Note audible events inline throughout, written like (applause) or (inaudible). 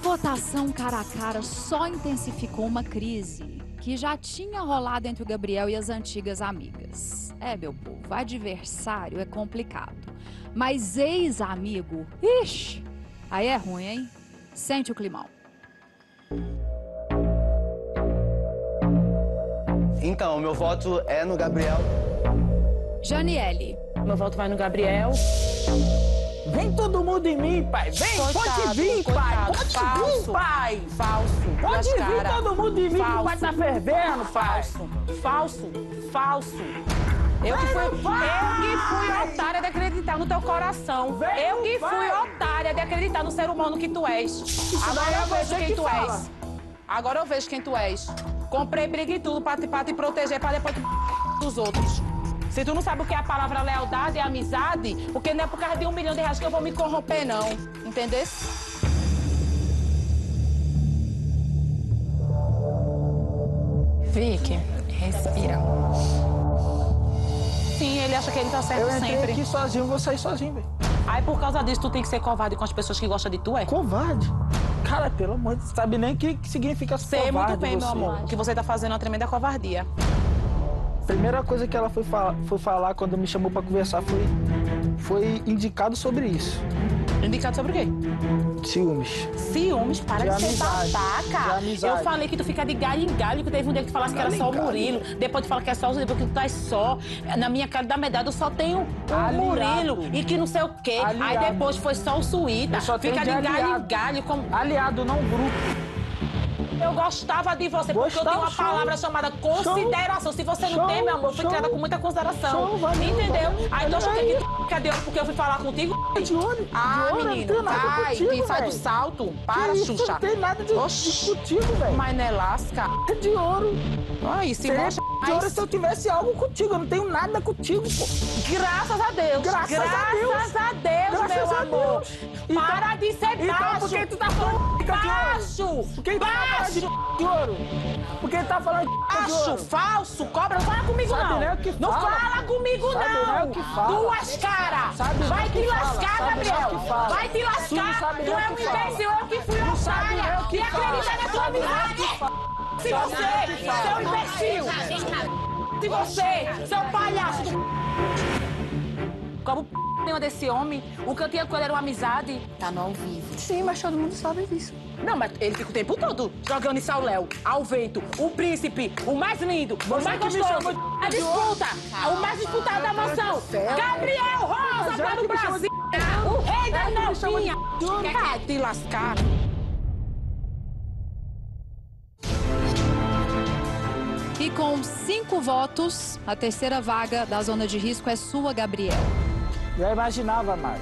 votação cara a cara só intensificou uma crise que já tinha rolado entre o Gabriel e as antigas amigas. É, meu povo, adversário é complicado. Mas ex-amigo, ixi, aí é ruim, hein? Sente o climão. Então, meu voto é no Gabriel. Janiele. Meu voto vai no Gabriel. Vem todo mundo em mim, pai. Vem, Coitado, pode vir, pai. coitado. Pode Falso. vir, pai. Falso. Pode vir todo mundo em mim, que o Falso. pai tá fervendo, pai. Falso. Falso. Falso. Eu que, fui, eu que fui otária de acreditar no teu coração. Vem, eu que fui vai. otária de acreditar no ser humano que tu és. Agora daí é eu vejo quem que tu fala. és. Agora eu vejo quem tu és. Comprei briga e tudo pra te, pra te proteger, pra depois tu (laughs) dos outros. Se tu não sabe o que é a palavra lealdade e amizade, porque não é por causa de um milhão de reais que eu vou me corromper, não. Entendeu? Vicky, respira. Sim, ele acha que ele tá certo Eu sempre. aqui sozinho, vou sair sozinho, velho. Aí por causa disso, tu tem que ser covarde com as pessoas que gostam de tu, é? Covarde. Cara, pelo amor de Deus, sabe nem o que, significa Sei covarde muito bem, você. meu amor. O que você tá fazendo é uma tremenda covardia. Primeira coisa que ela foi, foi falar quando me chamou pra conversar foi, foi indicado sobre isso. Indicado sobre o quê? Ciúmes. Ciúmes, para De de, ser babaca. De. Eu falei que tu fica de galho em galho, que teve um dia que tu falasse que era só o. Murilo. Depois tu fala que é só o depois que tu tá só. Na minha cara da medalha eu só tenho o Aliado. Murilo e que não sei o quê. Aí Aliado. depois foi só o Suíta. Só Fica de de galho em galho. Como... Aliado, não grupo. Eu gostava de você, porque eu tenho uma show. palavra chamada consideração. Se você não Show, tem, meu amor, eu fui show. criada com muita consideração. Show, valeu, Entendeu? valeu. Aí tu acha que aí. tu fica de olho porque eu fui falar contigo? De olho, Ah, de olho, menino, não tem nada vai, contigo, sai do velho. salto. Para, Que isso, Xuxa. Não tem nada de, Oxi. de contigo, velho. Mas não é lasca. É de ouro. Ai, se Seria mais. se eu tivesse algo contigo. Eu não tenho nada contigo, pô. Graças a Deus. Graças a Deus. Graças a Deus, Graças meu a amor. Deus. Então- Para de ser então baixo. por que tu tá falando de baixo? Por que tu tá falando de baixo. ouro? Por que tá falando de Baixo, falso, cobra, não fala comigo Sabe não. o que não fala, fala comigo Sabe não. que fala. Duas caras. Vai te fala, lascar, sabe Gabriel. fala. Vai te lascar. Tu é um fala. imbecil, eu que fui otária. E fala. acredita na tua amizade. Se você, seu imbecil. Se você, seu palhaço. Como p... nenhuma desse homem, o que eu tinha com ele era uma amizade. Tá no ao vivo. Sim, mas todo mundo sabe disso. Não, mas ele fica o tempo todo jogando isso ao Léo, ao vento, o príncipe, o mais lindo, o Você mais que me gostoso, a disputa, o mais disputado da mansão. Gabriel Rosa para o Brasil, o rei da novinha. Quer te lascar? E com cinco votos, a terceira vaga da zona de risco é sua, Gabriel. Já imaginava, Mari.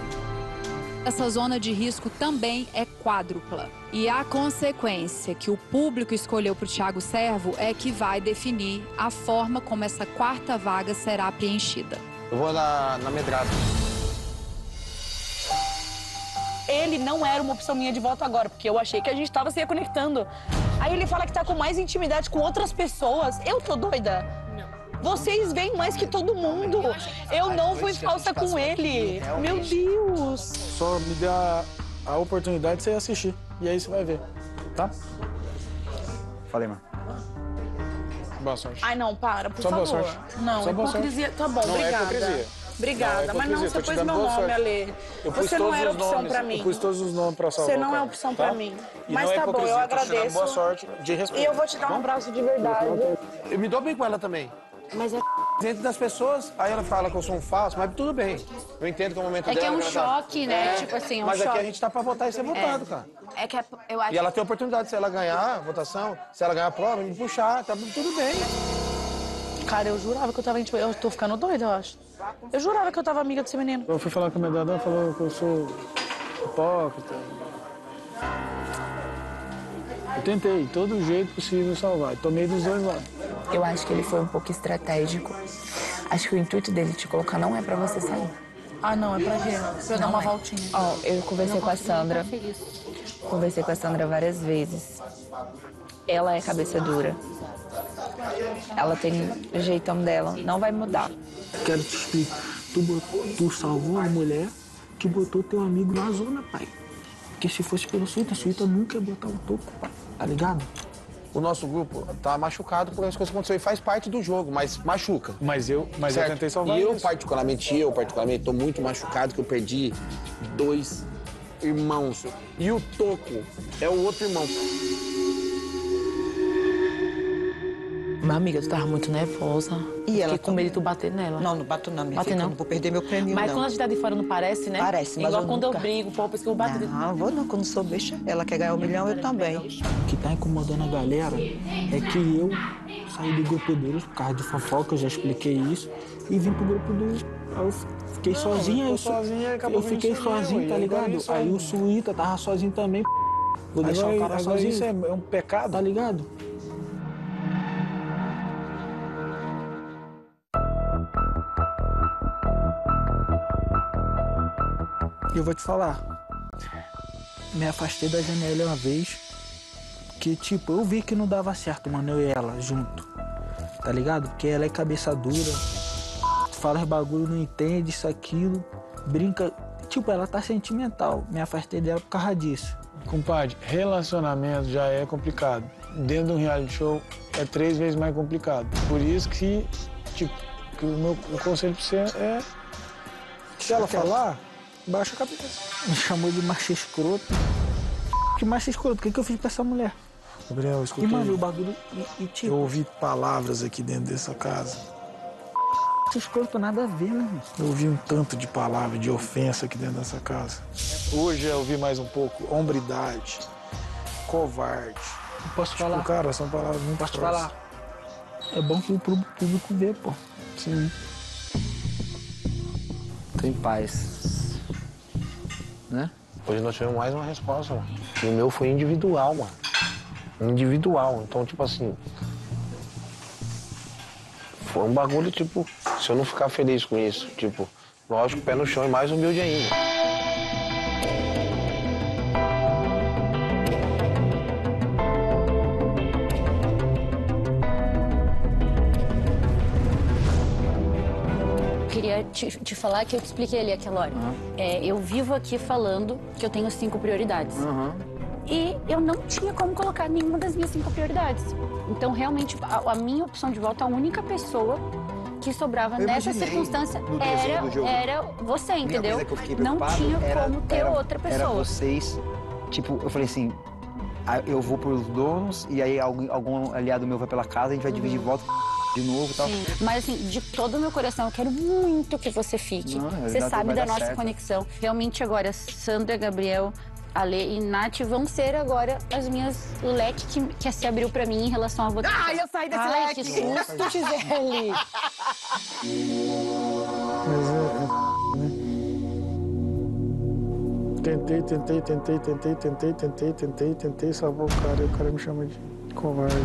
Essa zona de risco também é quádrupla. E a consequência que o público escolheu para o Thiago Servo é que vai definir a forma como essa quarta vaga será preenchida. Eu vou na, na medrada. Ele não era uma opção minha de voto agora, porque eu achei que a gente tava se reconectando. Aí ele fala que tá com mais intimidade com outras pessoas. Eu tô doida? Vocês veem mais que todo mundo. Eu não fui falsa com ele. Meu Deus. Só me dê a, a oportunidade de você assistir. E aí você vai ver, tá? Falei, mano. Boa sorte. Ai, não, para, por Só boa favor. sorte. Não, Só boa hipocrisia. Tá bom, Não é obrigada. hipocrisia. Obrigada, Não é mas não, você pôs meu nome, sorte. Ale. Eu pus Você não era opção nomes, pra mim. Eu pus todos os nomes pra salvar Você não é opção tá? pra mim. E Mas é tá bom, eu agradeço. Boa sorte, de respeito. E eu vou te dar um abraço de verdade. Eu me dou bem com ela também. Mas é Dentro das pessoas, aí ela fala que eu sou um falso, mas tudo bem. Eu entendo que é o momento É que dela. é um ela tá- choque, né? Tipo assim, é um Mas aqui choque. a gente tá pra votar e ser votado, cara. É que eu acho E ela tem a oportunidade, se ela ganhar a votação, se ela ganhar a prova, me puxar, tá tudo bem. Cara, eu jurava que eu tava intimidada. Eu tô ficando doida, eu acho. Eu jurava que eu tava amiga desse menino. Eu fui falar com a minha dada, ela falou que eu sou hipócrita. Eu tentei, de todo jeito possível salvar. Tomei dos dois lados. Eu acho que ele foi um pouco estratégico. Acho que o intuito dele te colocar não é pra você sair. Ah, não, é pra quê? Pra eu dar uma é. voltinha. Ó, eu conversei com a Sandra. Conversei com a Sandra várias vezes. Ela é cabeça dura. Ela tem o jeitão dela, não vai mudar. Quero te explicar. Tu, botou, tu salvou uma mulher que botou teu amigo na zona, pai. Porque se fosse pelo Suíta, Suíta nunca ia botar o toco, pá, tá ligado? O nosso grupo tá machucado por as coisas que aconteceram e faz parte do jogo, mas machuca. Mas eu, mas eu certo? tentei salvar E eu, isso. particularmente, eu, particularmente, tô muito machucado que eu perdi dois irmãos. E o Toco é o outro irmão. Minha amiga, tu tava muito nervosa. E ela com medo de tu bater nela. Não, não bato não, minha Bate filha, não? não vou perder meu prêmio, Mas não. quando a gente tá de fora não parece, né? Parece, mas Igual eu quando nunca- eu brigo, pô, pensa que eu bato. Não, vou não, quando sou besta. Ela quer ganhar um milhão, eu também. O que tá incomodando a galera é que eu saí do grupo deles por causa de fofoca, eu já expliquei isso, e vim pro grupo do. Aí eu fiquei sozinho, aí eu, e acabou eu fiquei sozinho, tá ligado? isso Aí é- o Suíta tava sozinho também. Vou deixar o cara sozinho. isso é, é um pecado. Tá ligado? Eu vou te falar. Me afastei da janela uma vez. Que, tipo, eu vi que não dava certo, mano, eu e ela junto. Tá ligado? Porque ela é cabeça dura. Fala os bagulho, não entende isso, aquilo. Brinca. Tipo, ela tá sentimental. Me afastei dela por causa disso. Compadre, relacionamento já é complicado. Dentro de um reality show é três vezes mais complicado. Por isso que, tipo, que o meu o conselho pra você é. Se ela falar, baixa a cabeça. Me chamou de macho escroto. Que macho escroto? O que, que eu fiz pra essa mulher? Gabriel, eu E, escutei. mano, o bagulho. E, e tipo, Eu ouvi palavras aqui dentro dessa casa. macho escroto nada a ver, meu irmão. Eu ouvi um tanto de palavras, de ofensa aqui dentro dessa casa. Hoje eu ouvi mais um pouco hombridade, covarde. Eu posso Tipo, falar? cara, são palavras muito Posso te fortes. falar? É bom que o público vê, pô. Sim. Tem paz. Né? Hoje nós tivemos mais uma resposta, mano. E o meu foi individual, mano. Individual. Então, tipo assim. Foi um bagulho, tipo, se eu não ficar feliz com isso, tipo, lógico, pé no chão e mais humilde ainda. Te, te falar que eu te expliquei ali aquela hora. É, eu vivo aqui falando que eu tenho cinco prioridades. E eu não tinha como colocar nenhuma das minhas cinco prioridades. Então, realmente, a, a minha opção de voto, a única pessoa que sobrava Eu nessa circunstância era, era você, entendeu? Não tinha era- como ter era- outra Era pessoa. vocês, tipo, eu falei assim, ah, eu vou pros donos e aí algum, algum aliado meu vai pela casa, a gente vai dividir voto de novo e tal. Sim, mas assim, de todo o meu coração, eu quero muito que você fique. Não, você sabe da nossa certo. conexão. Realmente agora, Sandra, Gabriel, Ale e Nath vão ser agora as minhas o leque que, que se abriu pra mim em relação a votação. Ai, eu saí desse Ai, leque. que susto, Gisele. Mas é, é né? Tentei, tentei, tentei, tentei, tentei, tentei, tentei, tentei salvar o cara e o cara me chama de covarde.